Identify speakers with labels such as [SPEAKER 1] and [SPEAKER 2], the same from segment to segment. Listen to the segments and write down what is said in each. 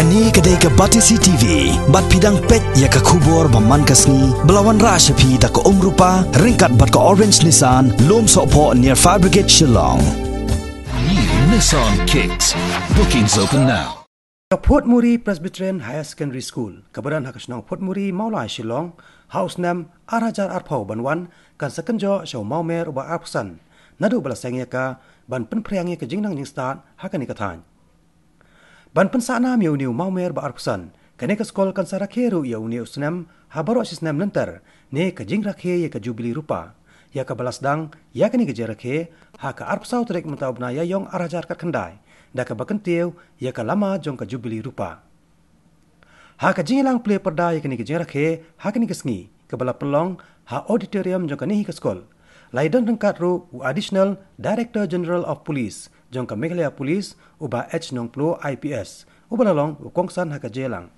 [SPEAKER 1] kani kadai ka batisi tv bat pidang pet ya ka khubor ba man kasni belawan ra shapi ta ko umrupa ringkat bat ko orange nissan lom so po near fabricate shillong.
[SPEAKER 2] New Nissan Kicks. Bookings open now.
[SPEAKER 3] Port Muri Presbyterian Higher Secondary School. Kabaran hakasnong Port Muri Maulai Shillong. House Nam Arajar Arpau Banwan kan sekenjo show Maumer uba Arpsan nadu bala ka ban pen priangya ka jingnang jing start hakani ka than ban pen sana miu niu Maumer ba Arpsan kane ka skol kan sara kheru ya uni usnam habaro sisnam nantar ne ka jing rakhe ya ka jubili rupa. Ya ka balas dang ya kani ka jerakhe ha ka Arpsau trek mentaubna ya yong Arajar kat kendai. Da ka bakentiu ya ka lama jong ka jubili rupa. Ha ka jingilang play perda ya kani ka jing rakhe ha kani ka sngi ka bala pelong. Ha auditorium jong ka ni ka skol laidan ru u additional director general of police jong ka meghalaya police uba h nong plo ips long u kongsan ha ka jelang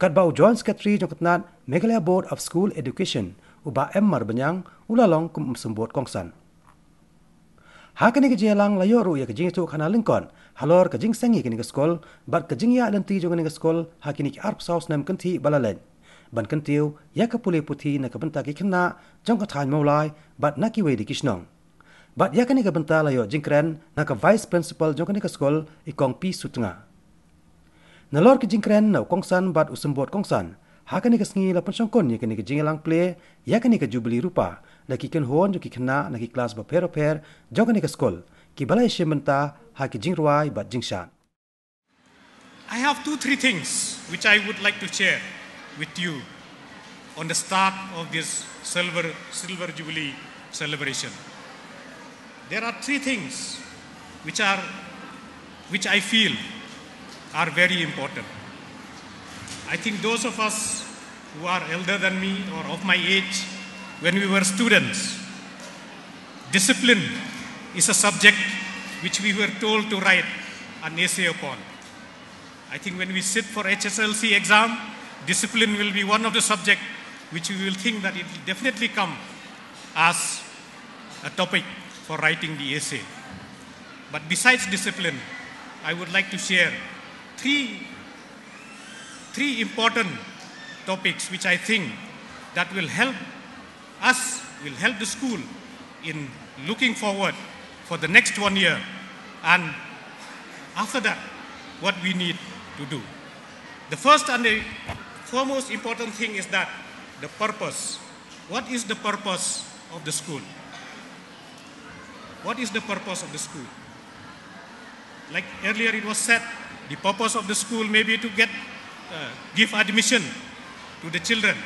[SPEAKER 3] kat bau joint secretary jong katnat meghalaya board of school education uba m mar banyang ulalong kum sembot kongsan Hakani ke jelang layo ru ya ke jing tu khana lingkon. Halor jing sengi ke ni ke skol, bat ke jing ya lenti jong ni ke skol, hakini ke arp saus nam kenti balalen. บันกันเตียวยากะปุเลปุทีนะกับบันตากิขนาจงกะทานเมาลายบัดนักกิเวดิกิชนองบัดยากะนี่กับบันตาลายอจิงแกรนนะกับไวส์เพรนซิปัลจงกะนี่กับสกอลอีกองพีสุดงานลอร์กิจิงแกรนนะกองสันบัดอุสมบทกองสันหากันนี่กับสงีละพันชงคนยากะนี่กับจิงลังเพลยากะนี่กับจูบลีรูปานะกิขันฮอนจุกิขนานะกิคลาสบะเพรอเพรจงกะนี่กับสกอลกิบลายเชมบันตาหากิจิงรวายบัดจิงชาน
[SPEAKER 4] I have two, three things which I would like to share. With you on the start of this silver, silver jubilee celebration. There are three things which are, which I feel are very important. I think those of us who are elder than me or of my age, when we were students, discipline is a subject which we were told to write an essay upon. I think when we sit for HSLC exam, discipline will be one of the subject which we will think that it will definitely come as a topic for writing the essay. But besides discipline, I would like to share three, three important topics which I think that will help us, will help the school in looking forward for the next one year and after that, what we need to do. The first and the foremost important thing is that the purpose. What is the purpose of the school? What is the purpose of the school? Like earlier it was said, the purpose of the school may be to get, uh, give admission to the children.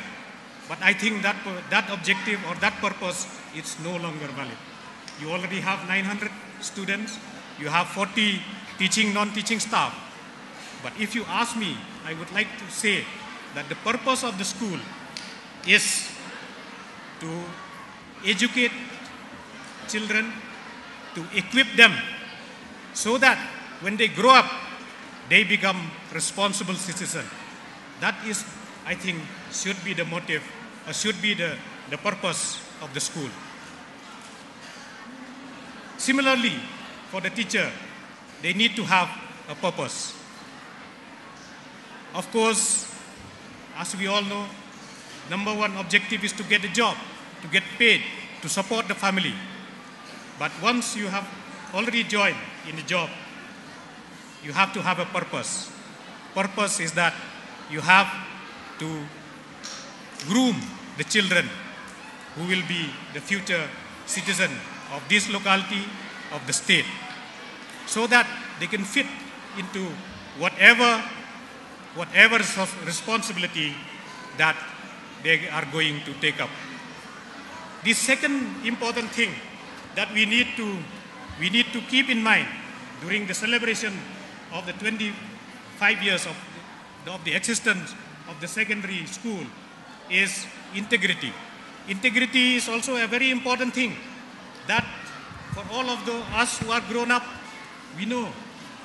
[SPEAKER 4] But I think that, that objective or that purpose is no longer valid. You already have 900 students, you have 40 teaching, non-teaching staff. But if you ask me, I would like to say that the purpose of the school is to educate children, to equip them so that when they grow up, they become responsible citizens. That is, I think, should be the motive, or should be the, the purpose of the school. Similarly, for the teacher, they need to have a purpose. Of course, as we all know, number one objective is to get a job, to get paid, to support the family. But once you have already joined in the job, you have to have a purpose. Purpose is that you have to groom the children who will be the future citizen of this locality, of the state, so that they can fit into whatever, whatever responsibility that they are going to take up. The second important thing that we need to, we need to keep in mind during the celebration of the 25 years of, of the existence of the secondary school is integrity. Integrity is also a very important thing that for all of the, us who are grown up, we know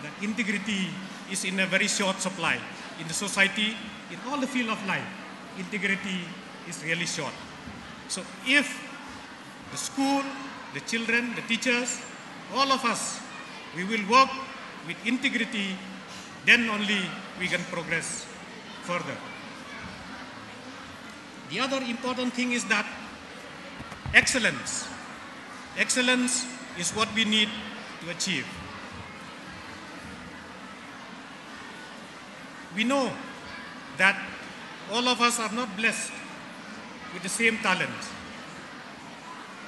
[SPEAKER 4] that integrity is in a very short supply in the society, in all the field of life. Integrity is really short. So if the school, the children, the teachers, all of us, we will work with integrity, then only we can progress further. The other important thing is that excellence. Excellence is what we need to achieve. We know that all of us are not blessed with the same talent.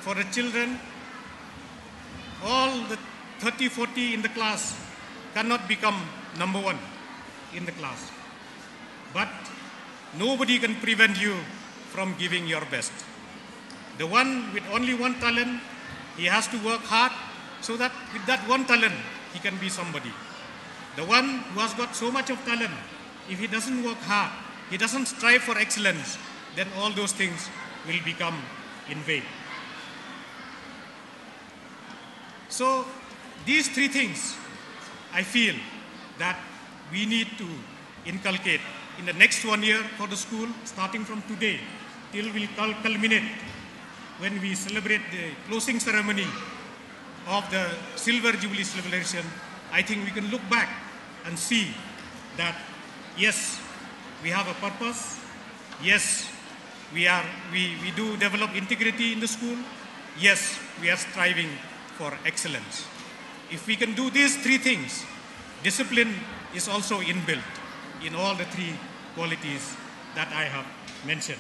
[SPEAKER 4] For the children, all the 30, 40 in the class cannot become number one in the class. But nobody can prevent you from giving your best. The one with only one talent, he has to work hard so that with that one talent, he can be somebody. The one who has got so much of talent, if he doesn't work hard, he doesn't strive for excellence, then all those things will become in vain. So, these three things, I feel that we need to inculcate in the next one year for the school, starting from today, till will culminate when we celebrate the closing ceremony of the Silver Jubilee celebration. I think we can look back and see that yes, we have a purpose. Yes, we are we, we do develop integrity in the school. Yes, we are striving for excellence. If we can do these three things, discipline is also inbuilt in all the three qualities that I have mentioned.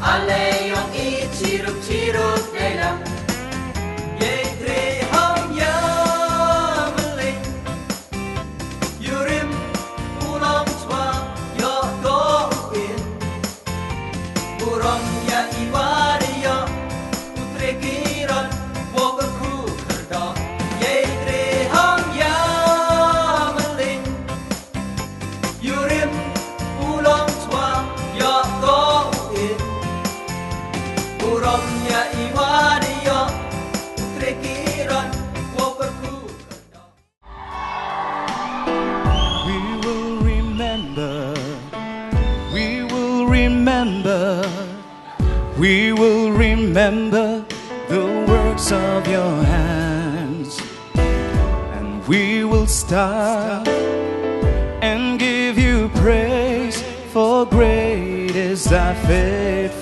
[SPEAKER 5] alle jong i
[SPEAKER 6] remember, we will remember the works of your hands. And we will stop and give you praise, for great is thy faithfulness.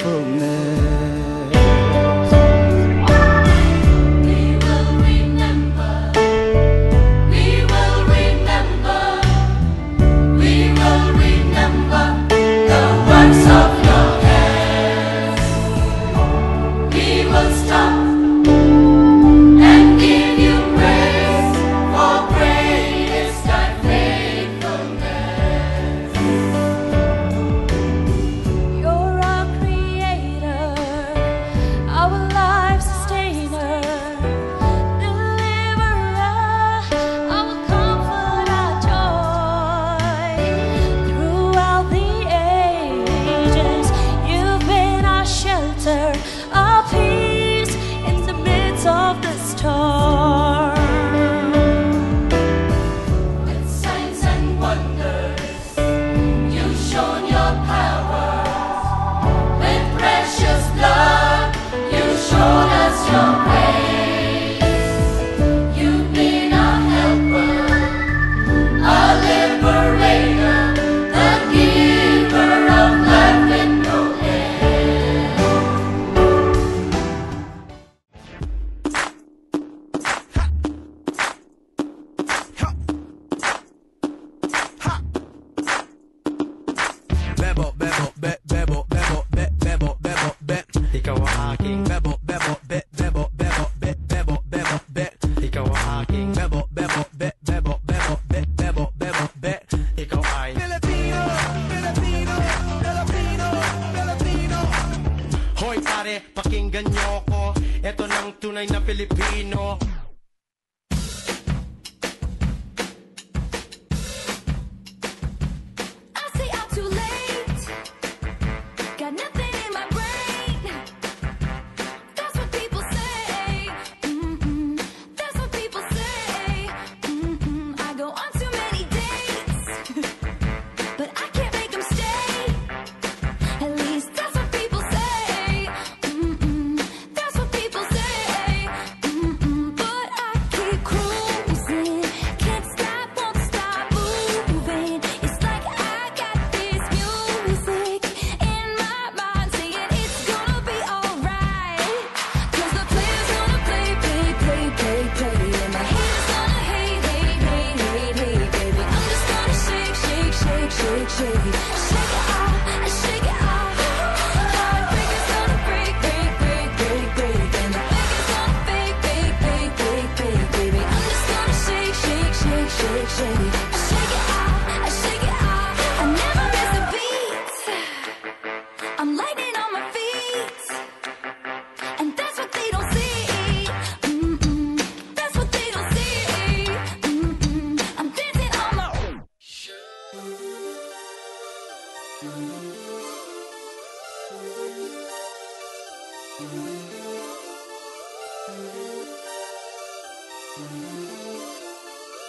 [SPEAKER 7] shade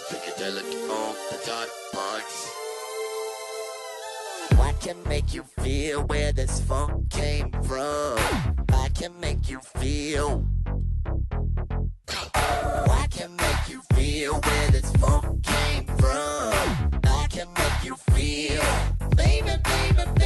[SPEAKER 8] Psychedelic on the dark box. I can make you feel where this funk came from. I can make you feel. I can make you feel where this funk came from. I can make you feel. Baby, baby, baby.